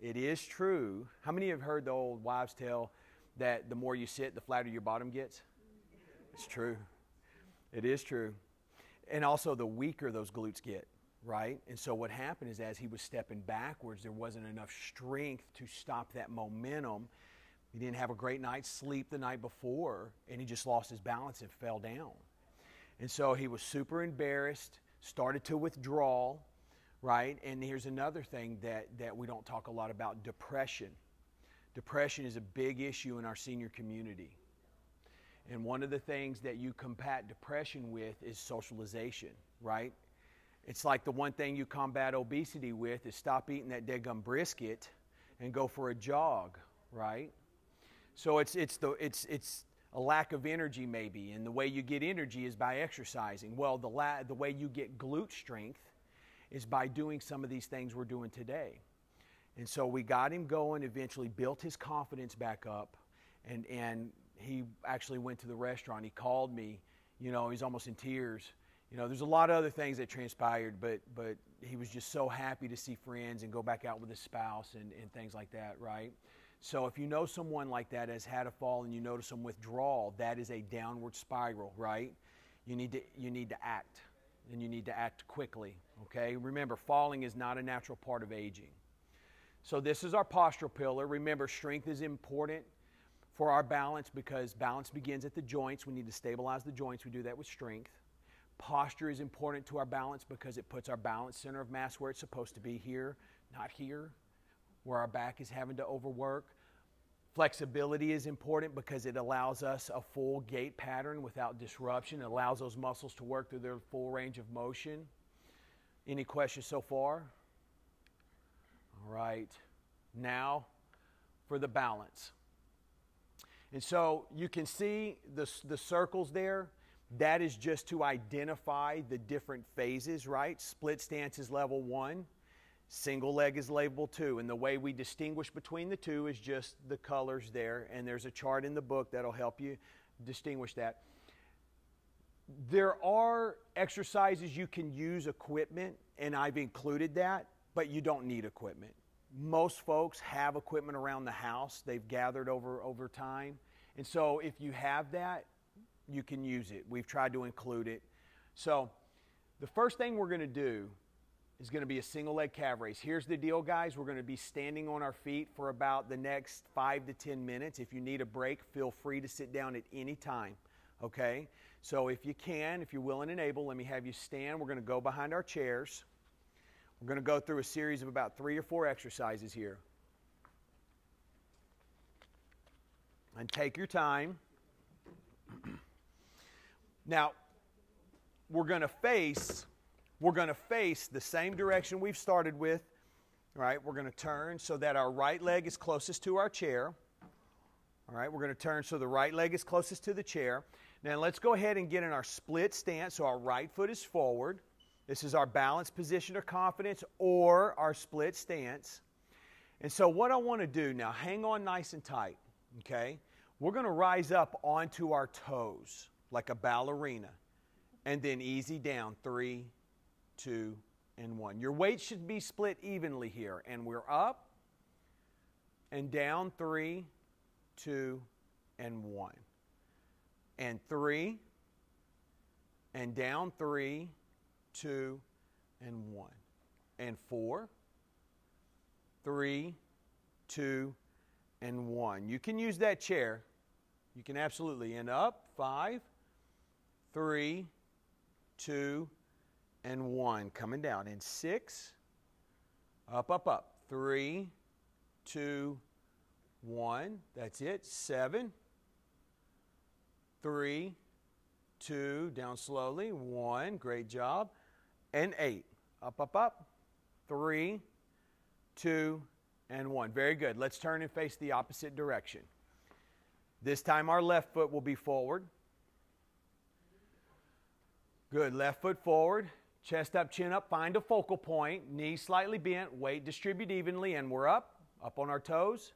it is true. How many have heard the old wives' tale that the more you sit, the flatter your bottom gets? It's true. It is true. And also, the weaker those glutes get, right? And so, what happened is as he was stepping backwards, there wasn't enough strength to stop that momentum. He didn't have a great night's sleep the night before, and he just lost his balance and fell down. And so, he was super embarrassed, started to withdraw, right? And here's another thing that, that we don't talk a lot about depression. Depression is a big issue in our senior community. And one of the things that you combat depression with is socialization, right? It's like the one thing you combat obesity with is stop eating that dead gum brisket and go for a jog, right? So it's, it's, the, it's, it's a lack of energy, maybe, and the way you get energy is by exercising. Well, the, la- the way you get glute strength is by doing some of these things we're doing today. And so we got him going, eventually built his confidence back up, and, and he actually went to the restaurant. He called me, you know, he's almost in tears. You know, there's a lot of other things that transpired, but but he was just so happy to see friends and go back out with his spouse and, and things like that, right? So if you know someone like that has had a fall and you notice some withdrawal, that is a downward spiral, right? You need to you need to act and you need to act quickly. Okay? Remember, falling is not a natural part of aging. So this is our postural pillar. Remember, strength is important for our balance because balance begins at the joints. We need to stabilize the joints. We do that with strength. Posture is important to our balance because it puts our balance center of mass where it's supposed to be here, not here, where our back is having to overwork. Flexibility is important because it allows us a full gait pattern without disruption. It allows those muscles to work through their full range of motion. Any questions so far? All right. Now for the balance. And so you can see the, the circles there. That is just to identify the different phases, right? Split stance is level one, single leg is level two. And the way we distinguish between the two is just the colors there. And there's a chart in the book that'll help you distinguish that. There are exercises you can use equipment, and I've included that, but you don't need equipment most folks have equipment around the house they've gathered over over time and so if you have that you can use it we've tried to include it so the first thing we're going to do is going to be a single leg calf raise here's the deal guys. We're going to be standing on our feet for about the next five to ten minutes. If you need a break feel free to sit down at any time okay? So if you can if you're willing and able let me have you stand. We're going to go behind our chairs. We're going to go through a series of about three or four exercises here. And take your time. [CLEARS THROAT] now, we're going to face we're going to face the same direction we've started with. All right, we're going to turn so that our right leg is closest to our chair. All right, we're going to turn so the right leg is closest to the chair. Now let's go ahead and get in our split stance so our right foot is forward. This is our balanced position or confidence or our split stance. And so, what I want to do now, hang on nice and tight, okay? We're going to rise up onto our toes like a ballerina and then easy down three, two, and one. Your weight should be split evenly here. And we're up and down three, two, and one. And three, and down three, two, and one. And four, three, two, and one. You can use that chair. You can absolutely. And up, five, three, two, and one. Coming down. And six, up, up, up. Three, two, one. That's it. Seven, three, two, down slowly. One. Great job and eight. Up, up, up. Three, two, and one. Very good. Let's turn and face the opposite direction. This time our left foot will be forward. Good. Left foot forward. Chest up, chin up. Find a focal point. Knees slightly bent. Weight distribute evenly. And we're up. Up on our toes.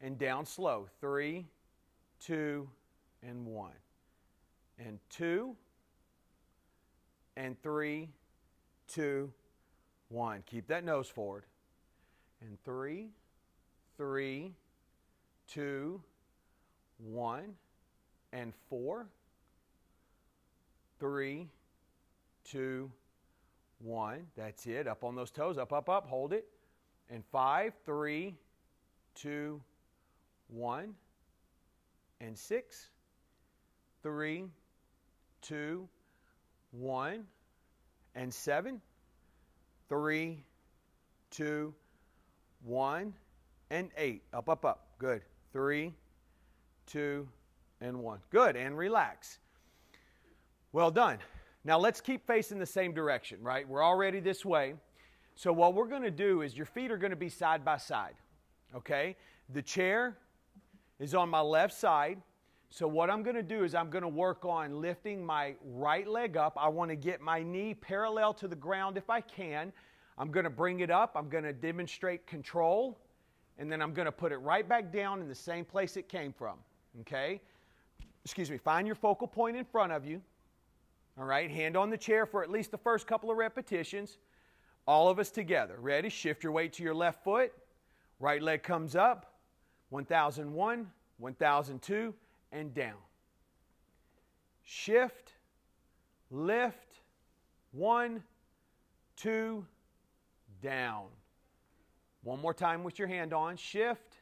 And down slow. Three, two, and one. And two, and three, two, one. Keep that nose forward. and three, three, two, one, and four, three, two, one. That's it. Up on those toes. Up, up, up. Hold it. And five, three, two, one. And six, three, two, one. And seven, three, two, one. And eight. Up, up, up. Good. Three, two, and one. Good. And relax. Well done. Now let's keep facing the same direction, right? We're already this way. So what we're going to do is your feet are going to be side by side. Okay? The chair is on my left side. So what I'm going to do is I'm going to work on lifting my right leg up. I want to get my knee parallel to the ground if I can. I'm going to bring it up. I'm going to demonstrate control. And then I'm going to put it right back down in the same place it came from. Okay? Excuse me. Find your focal point in front of you. All right, hand on the chair for at least the first couple of repetitions. All of us together. Ready? Shift your weight to your left foot. Right leg comes up. 1001, 1002, and down. Shift, lift, one, two, down. One more time with your hand on. Shift,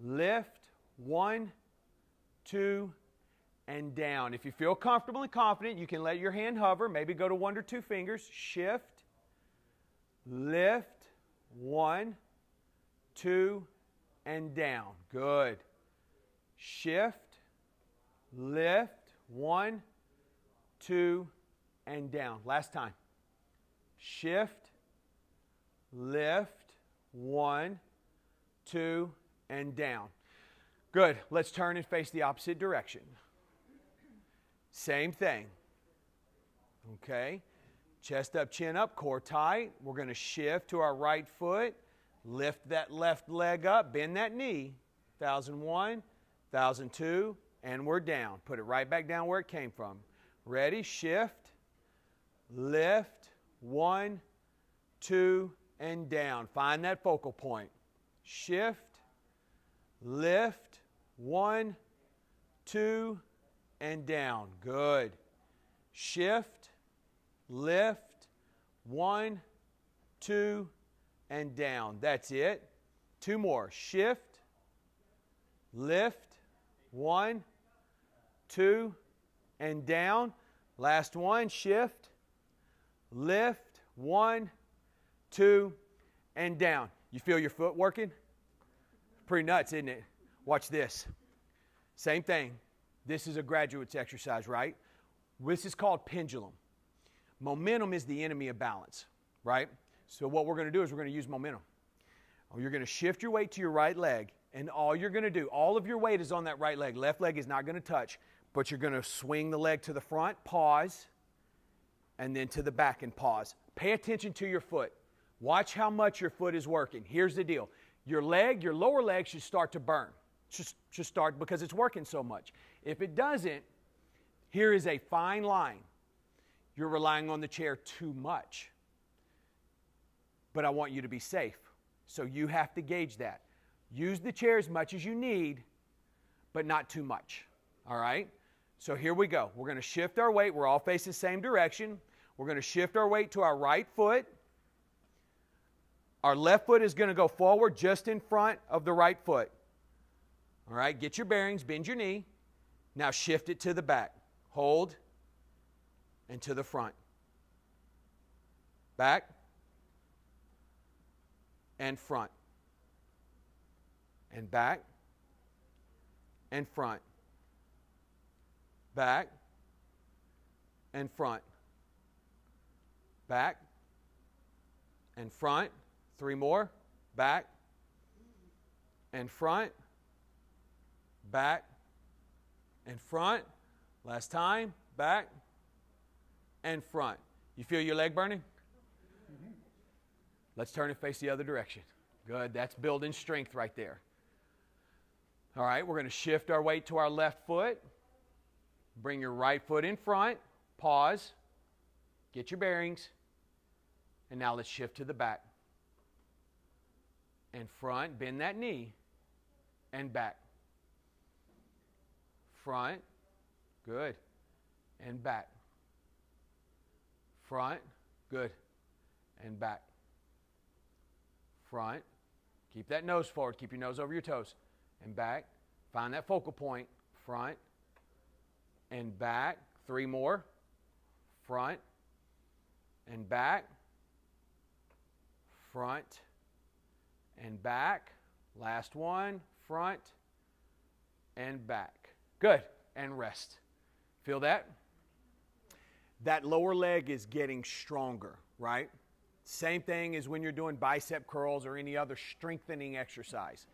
lift, one, two, and down. If you feel comfortable and confident, you can let your hand hover, maybe go to one or two fingers, shift, lift, one, two, and down. Good. Shift, lift, one, two, and down. Last time. Shift, lift, one, two, and down. Good. Let's turn and face the opposite direction. Same thing. Okay? Chest up, chin up, core tight. We're going to shift to our right foot. Lift that left leg up, bend that knee. 1001, 1002, and we're down. Put it right back down where it came from. Ready? Shift, lift, one, two, and down. Find that focal point. Shift, lift, one, two, and down. Good. Shift, lift, one, two, and down. That's it. Two more. Shift, lift, one, two, and down. Last one. Shift, lift, one, two, and down. You feel your foot working? Pretty nuts, isn't it? Watch this. Same thing. This is a graduate's exercise, right? This is called pendulum. Momentum is the enemy of balance, right? So, what we're going to do is we're going to use momentum. Oh, you're going to shift your weight to your right leg, and all you're going to do, all of your weight is on that right leg. Left leg is not going to touch, but you're going to swing the leg to the front, pause, and then to the back and pause. Pay attention to your foot. Watch how much your foot is working. Here's the deal your leg, your lower leg should start to burn. Just, just start because it's working so much. If it doesn't, here is a fine line. You're relying on the chair too much. But I want you to be safe. So you have to gauge that. Use the chair as much as you need, but not too much. All right? So here we go. We're going to shift our weight. We're all facing the same direction. We're going to shift our weight to our right foot. Our left foot is going to go forward just in front of the right foot. All right, get your bearings, bend your knee. Now shift it to the back. Hold and to the front. Back and front. And back and front. Back and front. Back and front. Three more. Back and front. Back and front. Last time, back and front. You feel your leg burning? Mm-hmm. Let's turn and face the other direction. Good. That's building strength right there. All right, we're going to shift our weight to our left foot. Bring your right foot in front. Pause. Get your bearings. And now let's shift to the back. and front, bend that knee, and back. Front, good, and back. Front, good, and back. Front, keep that nose forward, keep your nose over your toes, and back. Find that focal point, front, and back. Three more, front, and back, front, and back. Last one, front and back. Good. And rest. Feel that? That lower leg is getting stronger, right? Same thing as when you're doing bicep curls or any other strengthening exercise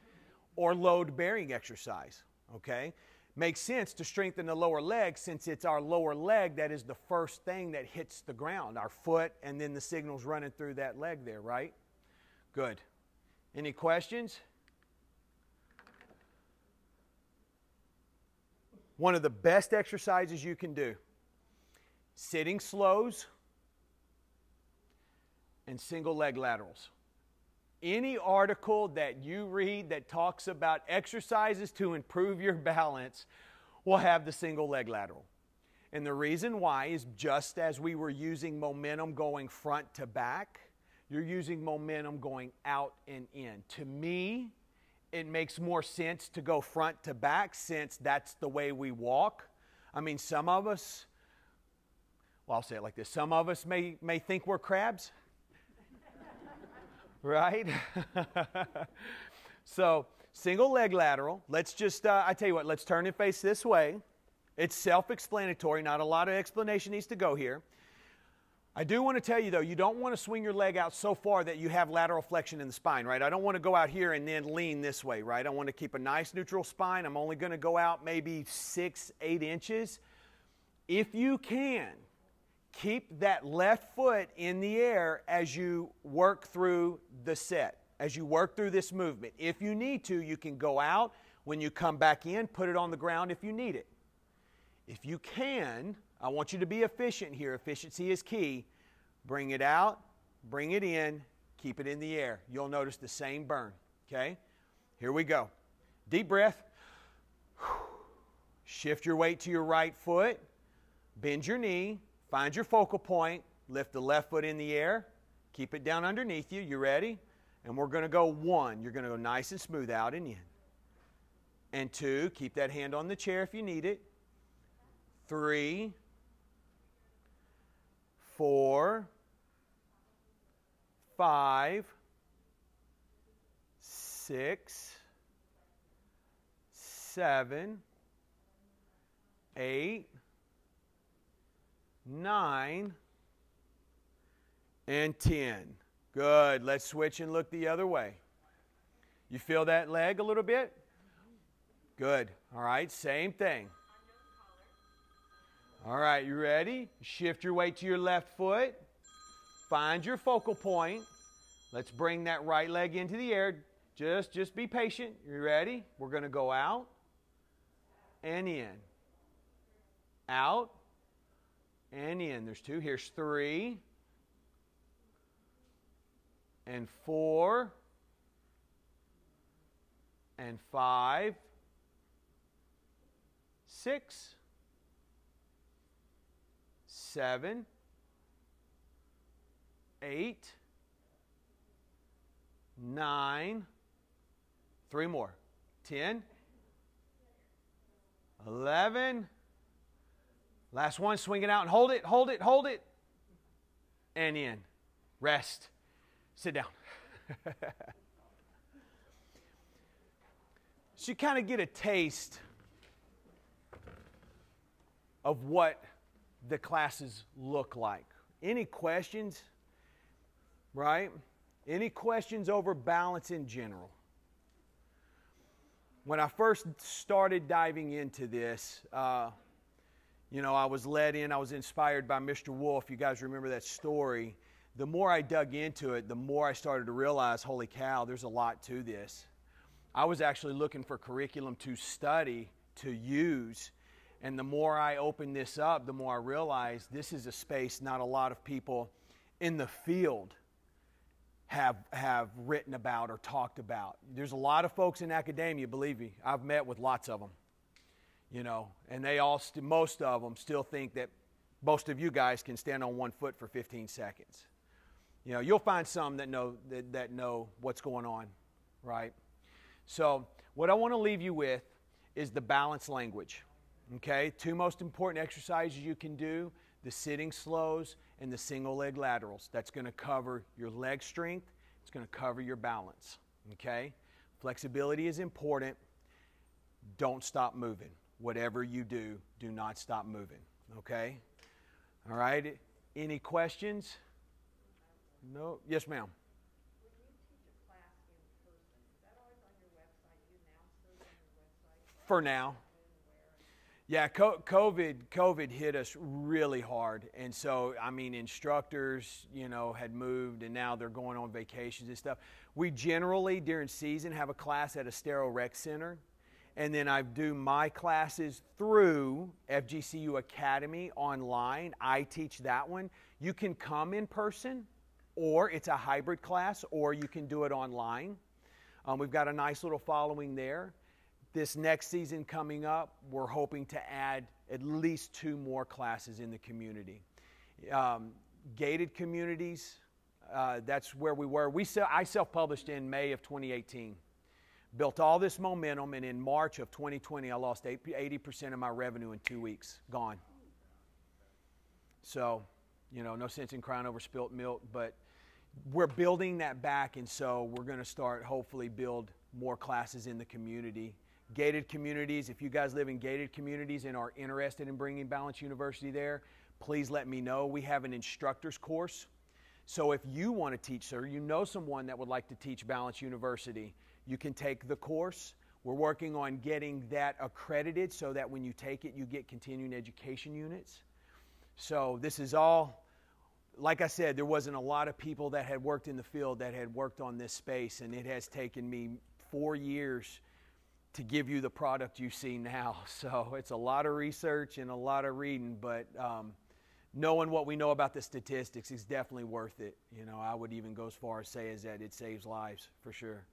or load bearing exercise, okay? Makes sense to strengthen the lower leg since it's our lower leg that is the first thing that hits the ground, our foot, and then the signal's running through that leg there, right? Good. Any questions? One of the best exercises you can do sitting slows and single leg laterals. Any article that you read that talks about exercises to improve your [LAUGHS] balance will have the single leg lateral. And the reason why is just as we were using momentum going front to back, you're using momentum going out and in. To me, it makes more sense to go front to back since that's the way we walk. I mean, some of us, well, I'll say it like this some of us may, may think we're crabs, [LAUGHS] right? [LAUGHS] so, single leg lateral. Let's just, uh, I tell you what, let's turn and face this way. It's self explanatory, not a lot of explanation needs to go here. I do want to tell you though, you don't want to swing your leg out so far that you have lateral flexion in the spine, right? I don't want to go out here and then lean this way, right? I want to keep a nice neutral spine. I'm only going to go out maybe six, eight inches. If you can, keep that left foot in the air as you work through the set, as you work through this movement. If you need to, you can go out. When you come back in, put it on the ground if you need it. If you can, I want you to be efficient here. Efficiency is key. Bring it out, bring it in, keep it in the air. You'll notice the same burn. Okay? Here we go. Deep breath. [SIGHS] Shift your weight to your right foot. Bend your knee. Find your focal point. Lift the left foot in the air. Keep it down underneath you. You ready? And we're going to go one. You're going to go nice and smooth out and in. And two, keep that hand on the chair if you need it. Three, four, five, six, seven, eight, nine, and 10. Good. Let's switch and look the other way. You feel that leg a little bit? Good. All right, same thing. All right, you ready? Shift your weight to your left foot. Find your focal point. Let's bring that right leg into the air. Just just be patient. You ready? We're going to go out and in. Out and in. There's two. Here's three and four and five, six seven, eight, nine, three more, ten, eleven. Last one, swing it out and hold it, hold it, hold it. And in. Rest. Sit down. [LAUGHS] so you kind of get a taste of what the classes look like. Any questions? Right? Any questions over balance in general? When I first started diving into this, uh, you know, I was led in, I was inspired by Mr. Wolf. You guys remember that story. The more I dug into it, the more I started to realize holy cow, there's a lot to this. I was actually looking for curriculum to study, to use and the more I open this up, the more I realize this is a space not a lot of people in the field have, have written about or talked about. There's a lot of folks in academia, believe me, I've met with lots of them, you know, and they all, st- most of them still think that most of you guys can stand on one foot for 15 seconds. You know, you'll find some that know, that, that know what's going on, right? So, what I want to leave you with is the balanced language. Okay, two most important exercises you can do the sitting slows and the single leg laterals. That's going to cover your leg strength, it's going to cover your balance. Okay, flexibility is important. Don't stop moving. Whatever you do, do not stop moving. Okay, all right. Any questions? No? Yes, ma'am. For now. Yeah, COVID, COVID hit us really hard, and so I mean, instructors, you know, had moved, and now they're going on vacations and stuff. We generally during season have a class at a Estero Rec Center, and then I do my classes through FGCU Academy online. I teach that one. You can come in person, or it's a hybrid class, or you can do it online. Um, we've got a nice little following there. This next season coming up, we're hoping to add at least two more classes in the community. Um, gated communities, uh, that's where we were. We I self published in May of 2018. Built all this momentum, and in March of 2020, I lost 80% of my revenue in two weeks. Gone. So, you know, no sense in crying over spilt milk, but we're building that back, and so we're going to start, hopefully, build more classes in the community gated communities. If you guys live in gated communities and are interested in bringing Balance University there, please let me know. We have an instructor's course. So if you want to teach, sir, you know someone that would like to teach Balance University, you can take the course. We're working on getting that accredited so that when you take it, you get continuing education units. So this is all, like I said, there wasn't a lot of people that had worked in the field that had worked on this space, and it has taken me four years to give you the product you see now. [LAUGHS] So it's a lot of research and a lot of reading, but um, knowing what we know about the statistics is definitely worth it. You know, I would even go as far as say as that it saves lives for sure.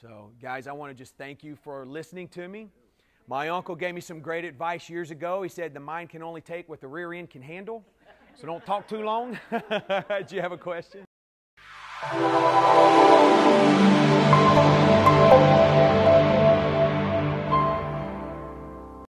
So, guys, I want to just thank you for listening to me. My uncle gave me some great advice years ago. He said the mind can only take what the rear end can handle. So don't talk too long. [LAUGHS] Do you have a question?